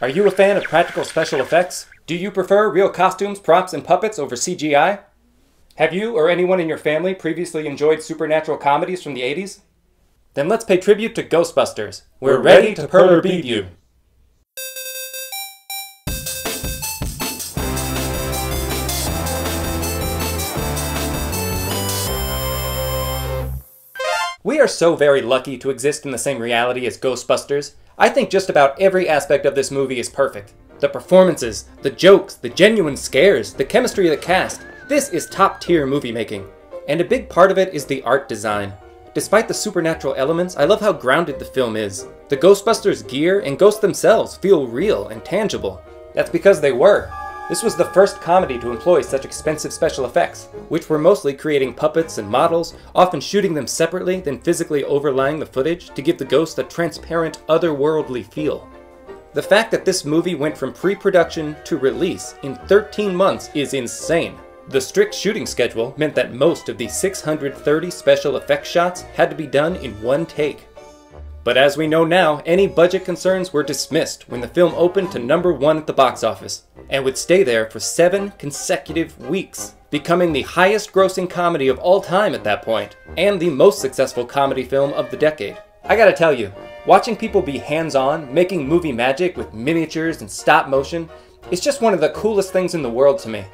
Are you a fan of practical special effects? Do you prefer real costumes, props, and puppets over CGI? Have you or anyone in your family previously enjoyed supernatural comedies from the 80s? Then let's pay tribute to Ghostbusters. We're, We're ready, ready to perler bead you. We are so very lucky to exist in the same reality as Ghostbusters. I think just about every aspect of this movie is perfect. The performances, the jokes, the genuine scares, the chemistry of the cast. This is top tier movie making. And a big part of it is the art design. Despite the supernatural elements, I love how grounded the film is. The Ghostbusters gear and ghosts themselves feel real and tangible. That's because they were. This was the first comedy to employ such expensive special effects, which were mostly creating puppets and models, often shooting them separately, then physically overlaying the footage to give the ghost a transparent, otherworldly feel. The fact that this movie went from pre-production to release in 13 months is insane. The strict shooting schedule meant that most of the 630 special effects shots had to be done in one take. But as we know now, any budget concerns were dismissed when the film opened to number one at the box office, and would stay there for seven consecutive weeks, becoming the highest grossing comedy of all time at that point, and the most successful comedy film of the decade. I gotta tell you, watching people be hands-on, making movie magic with miniatures and stop motion, is just one of the coolest things in the world to me.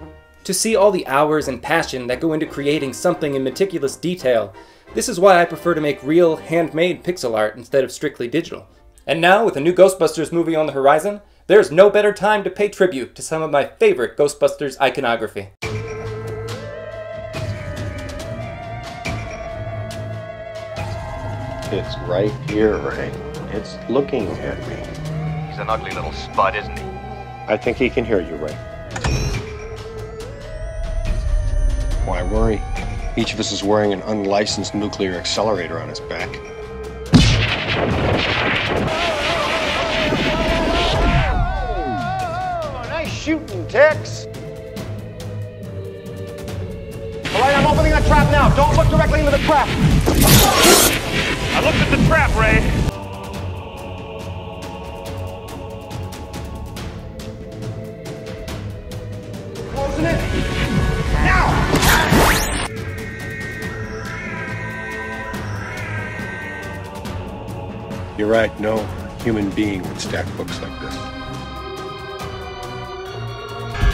To see all the hours and passion that go into creating something in meticulous detail this is why I prefer to make real, handmade pixel art instead of strictly digital. And now, with a new Ghostbusters movie on the horizon, there's no better time to pay tribute to some of my favorite Ghostbusters iconography. It's right here, Ray. It's looking at me. He's an ugly little spud, isn't he? I think he can hear you, Ray. Why worry? Each of us is wearing an unlicensed nuclear accelerator on his back. Shooting, Tex. All right, I'm opening the trap now. Don't look directly into the trap. I looked at the trap, Ray. Closing it. Now! You're right, no human being would stack books like this.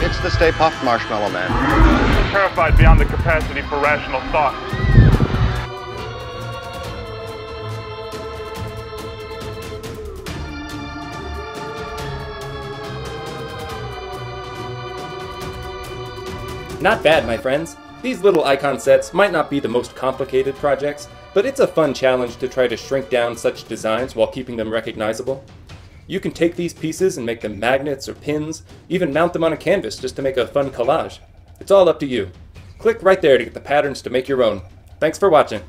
It's the Stay Puft Marshmallow Man. I'm terrified beyond the capacity for rational thought. Not bad, my friends. These little icon sets might not be the most complicated projects, but it's a fun challenge to try to shrink down such designs while keeping them recognizable. You can take these pieces and make them magnets or pins, even mount them on a canvas just to make a fun collage. It's all up to you. Click right there to get the patterns to make your own. Thanks for watching.